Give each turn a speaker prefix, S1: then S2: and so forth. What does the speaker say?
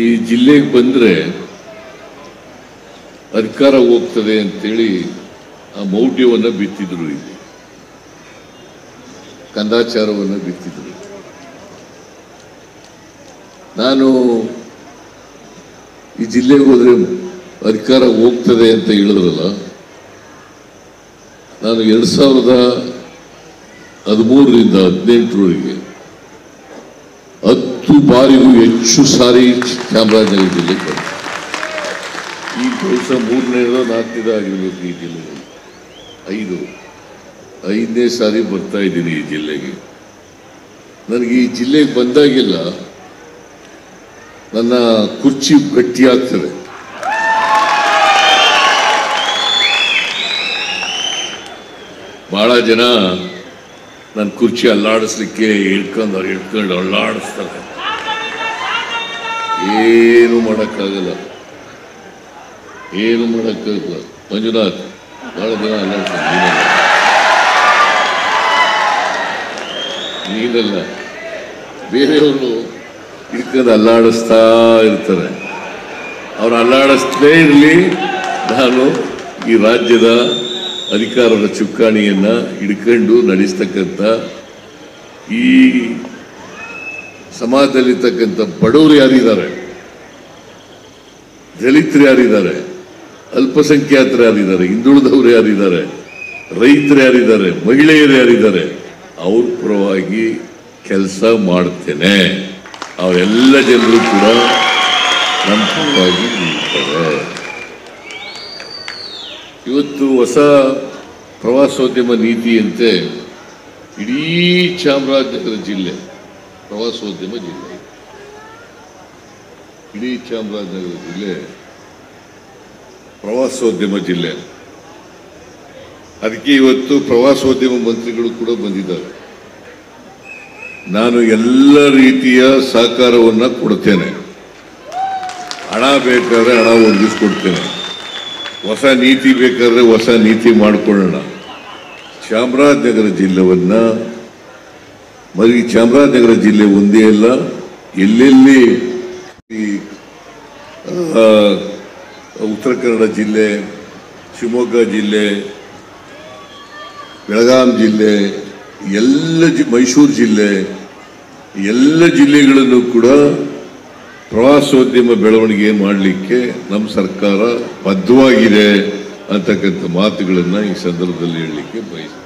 S1: ಈ ಜಿಲ್ಲೆಗೆ ಬಂದರೆ ಅಧಿಕಾರ ಹೋಗ್ತದೆ ಅಂತೇಳಿ ಆ ಮೌಢ್ಯವನ್ನು ಬಿತ್ತಿದ್ರು ಇಲ್ಲಿ. ಕಂದಾಚಾರವನ್ನು ಬಿತ್ತಿದ್ರು. ನಾನು ಈ ಜಿಲ್ಲೆಗೆ ಹೋದರೆ ಅಧಿಕಾರ ಹೋಗ್ತದೆ ಅಂತ ಹೇಳಿದ್ರಲ್ಲ, ನಾನು ಎರಡು ಸಾವಿರದ ಹದಿಮೂರರಿಂದ ಹದಿನೆಂಟರವರೆಗೆ ಹತ್ತು ಬಾರಿಗೂ ಹೆಚ್ಚು ಸಾರಿ ಚಾಮರಾಜನಗರ ಜಿಲ್ಲೆ ಈ ಕೆಲಸ ಮೂರನೇದ ನಾಲ್ಕನೇದಾಗಿರ್ಬೇಕು ಈ ಜಿಲ್ಲೆಗೆ. ಐದು. ಐದನೇ ಸಾರಿ ಬರ್ತಾ ಇದ್ದೀನಿ ಈ ಜಿಲ್ಲೆಗೆ. ನನಗೆ ಈ ಜಿಲ್ಲೆಗೆ ಬಂದಾಗೆಲ್ಲ ನನ್ನ ಕುರ್ಚಿ ಗಟ್ಟಿಯಾಗ್ತದೆ ಬಹಳ ಜನ ನನ್ನ ಕುರ್ಚಿ ಅಲ್ಲಾಡಿಸ್ಲಿಕ್ಕೆ ಹಿಡ್ಕೊಂಡು ಹಿಡ್ಕೊಂಡು ಅಲ್ಲಾಡಿಸ್ತಾರೆ. ಏನು ಮಾಡೋಕ್ಕಾಗಲ್ಲ. ಏನು ಮಾಡೋಕ್ಕಾಗಲ್ಲ. ಮಂಜುನಾಥ್, ಬಹಳ ಜನ ಅಲ್ಲ ನೀನಲ್ಲ. ಬೇರೆಯವರು ಹಿಡ್ಕೊಂಡು ಅಲ್ಲಾಡಿಸ್ತಾ ಇರ್ತಾರೆ. ಅವ್ರು ಅಲ್ಲಾಡಿಸ್ತೇ ಇರಲಿ. ನಾನು ಈ ರಾಜ್ಯದ ಅಧಿಕಾರದ ಚುಕ್ಕಾಣಿಯನ್ನು ಹಿಡ್ಕೊಂಡು ನಡೆಸ್ತಕ್ಕಂಥ ಈ ಸಮಾಜದಲ್ಲಿರ್ತಕ್ಕಂಥ ಬಡವರು ಯಾರಿದ್ದಾರೆ? ದಲಿತರು ಯಾರಿದ್ದಾರೆ? ಅಲ್ಪಸಂಖ್ಯಾತರು ಯಾರಿದ್ದಾರೆ? ಹಿಂದುಳಿದವರು ಯಾರಿದ್ದಾರೆ? ರೈತರು ಯಾರಿದ್ದಾರೆ? ಮಹಿಳೆಯರು ಯಾರಿದ್ದಾರೆ? ಅವ್ರ ಪರವಾಗಿ ಕೆಲಸ ಮಾಡ್ತೇನೆ. ಅವರೆಲ್ಲ ಜನರು ಕೂಡ ನಮ್ಮ ಪರವಾಗಿ ಇವತ್ತು ಹೊಸ ಪ್ರವಾಸೋದ್ಯಮ ನೀತಿಯಂತೆ ಇಡೀ ಚಾಮರಾಜನಗರ ಜಿಲ್ಲೆ ಪ್ರವಾಸೋದ್ಯಮ ಜಿಲ್ಲೆ. ಇಡೀ ಚಾಮರಾಜನಗರ ಜಿಲ್ಲೆ ಪ್ರವಾಸೋದ್ಯಮ ಜಿಲ್ಲೆ. ಅದಕ್ಕೆ ಇವತ್ತು ಪ್ರವಾಸೋದ್ಯಮ ಮಂತ್ರಿಗಳು ಕೂಡ ಬಂದಿದ್ದಾರೆ. ನಾನು ಎಲ್ಲ ರೀತಿಯ ಸಹಕಾರವನ್ನು ಕೊಡ್ತೇನೆ. ಹಣ ಬೇಕಾದ್ರೆ ಹಣ ಒದಗಿಸ್ಕೊಡ್ತೇನೆ ಹೊಸ ನೀತಿ ಬೇಕಾದ್ರೆ ಹೊಸ ನೀತಿ ಮಾಡಿಕೊಳ್ಳೋಣ. ಚಾಮರಾಜನಗರ ಜಿಲ್ಲೆವನ್ನ మరి ಚಾಮರಾಜನಗರ ಜಿಲ್ಲೆ ಒಂದೇ ಅಲ್ಲ, ಎಲ್ಲೆಲ್ಲಿ ಉತ್ತರ ಕನ್ನಡ ಜಿಲ್ಲೆ, ಶಿವಮೊಗ್ಗ ಜಿಲ್ಲೆ, ಬೆಳಗಾಂ ಜಿಲ್ಲೆ, ಎಲ್ಲ ಜಿ, ಮೈಸೂರು ಜಿಲ್ಲೆ, ಎಲ್ಲ ಜಿಲ್ಲೆಗಳಲ್ಲೂ ಕೂಡ ಪ್ರವಾಸೋದ್ಯಮ ಬೆಳವಣಿಗೆ ಮಾಡಲಿಕ್ಕೆ ನಮ್ಮ ಸರ್ಕಾರ ಬದ್ಧವಾಗಿದೆ ಅಂತಕ್ಕಂಥ ಮಾತುಗಳನ್ನು ಈ ಸಂದರ್ಭದಲ್ಲಿ ಹೇಳಲಿಕ್ಕೆ ಬಯಸ್ತೇನೆ.